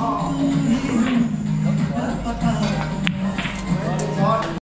어.